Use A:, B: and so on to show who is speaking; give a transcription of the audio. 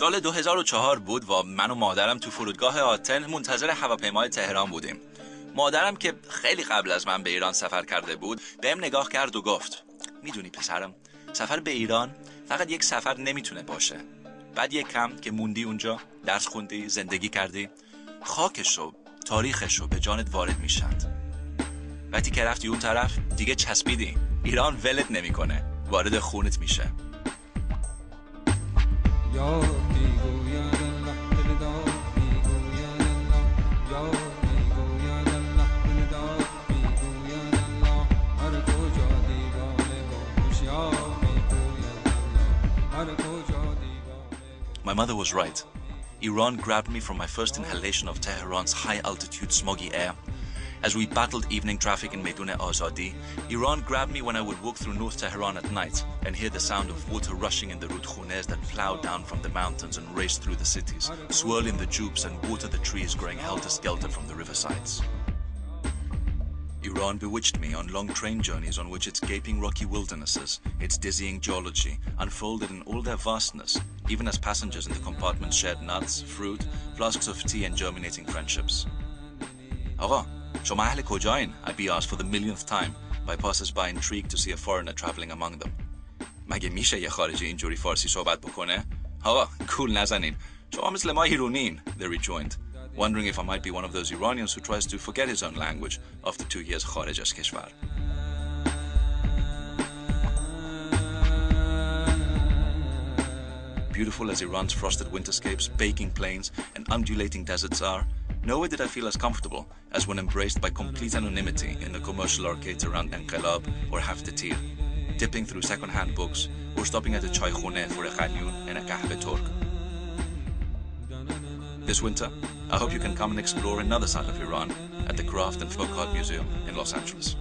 A: سال 2004 بود و من و مادرم تو فرودگاه آتن منتظر هواپیمای تهران بودیم. مادرم که خیلی قبل از من به ایران سفر کرده بود بهم نگاه کرد و گفت می‌دونی پسرم سفر به ایران فقط یک سفر نمی‌تونه باشه. بعد یک کم که موندی اونجا درس خوندی زندگی کردی خاکش رو تاریخش رو به جانت وارد میشند وقتی که رفتی اون طرف دیگه چسبیدی. ایران ولت نمی‌کنه. وارد خونت میشه. My mother was right. Iran grabbed me from my first inhalation of Tehran's high altitude smoggy air. As we battled evening traffic in Meidune Azadi, Iran grabbed me when I would walk through North Tehran at night and hear the sound of water rushing in the Rudkhunes that plowed down from the mountains and raced through the cities, swirling the jupes and water the trees growing helter-skelter from the riversides. Iran bewitched me on long train journeys on which its gaping rocky wildernesses, its dizzying geology, unfolded in all their vastness, even as passengers in the compartments shared nuts, fruit, flasks of tea and germinating friendships. آقا شما اهل کجاین؟ I be asked for the millionth time by passers-by intrigued to see a foreigner traveling among them. مگه میشه یه خارجی اینجوری فارسی صحبت بکنه؟ آقا کول نزنین شما مثل ما ایرونین they rejoined wondering if I might be one of those Iranians who tries to forget his own language after two years kharij as keshvar. Beautiful as Iran's frosted winterscapes, baking plains, and undulating deserts are, nowhere did I feel as comfortable as when embraced by complete anonymity in the commercial arcades around Enqilab or Haftatir, dipping through second-hand books or stopping at a chai khune for a khanyun and a kahve turk. This winter, I hope you can come and explore another side of Iran at the Craft and Folk Art Museum in Los Angeles.